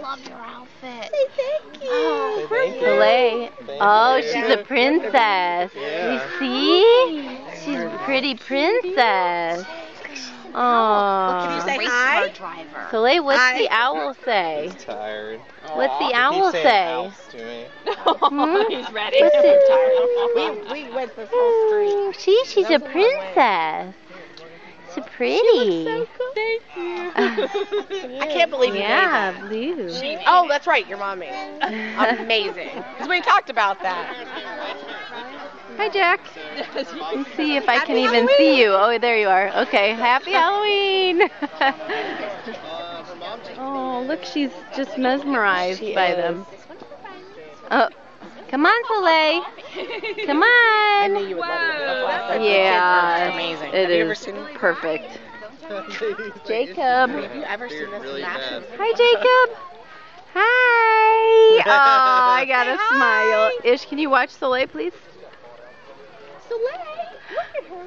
love your outfit. Say thank you. Oh, Thank you. Oh, you. she's a princess. Yeah. You see? She's a pretty princess. Can you Oh. say race hi? car driver. Soleil, what's Hi. the owl say? He's tired. What's the He owl say? "Ows" to me. Hmm? He's ready. What's it? We, we went this whole street. Oh, see, she's a princess. So pretty. Thank you. I can't believe you Yeah, made blue. that. Oh, that's right. Your mom made it. Amazing. Because we talked about that. Hi, Jack. Let's see if I can Happy even Halloween. see you. Oh, there you are. Okay, happy Halloween. oh, look, she's just mesmerized She by is. them. Oh, come on, Soleil. Come I on. knew you would love it. That's why the Yeah, kids are amazing. it Have you ever seen them? perfect. Jacob. Have you ever seen this Really in action? bad. Hi, Jacob. Hi. Oh, I got a smile. Ish, can you watch Soleil, please? Soleil. Look at her.